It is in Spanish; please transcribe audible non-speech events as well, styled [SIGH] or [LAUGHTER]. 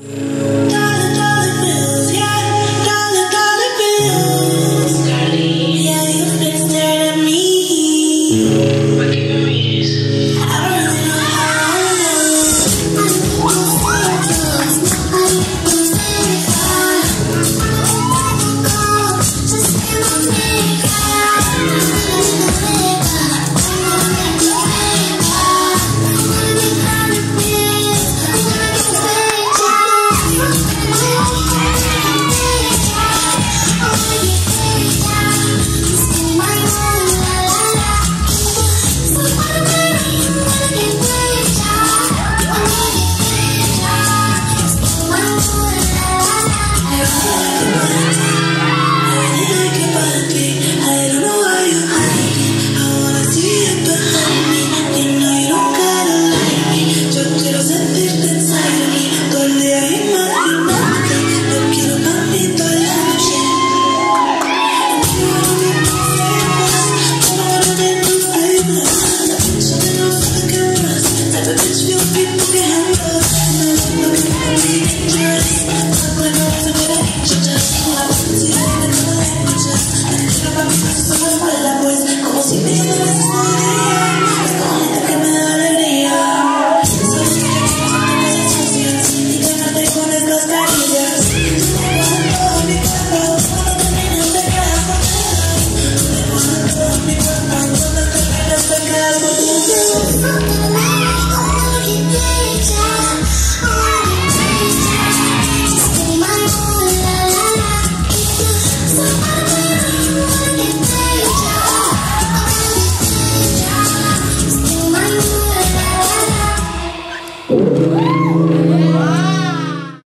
Yeah. [LAUGHS] Listen. Vamos a la pues, como si me Uh!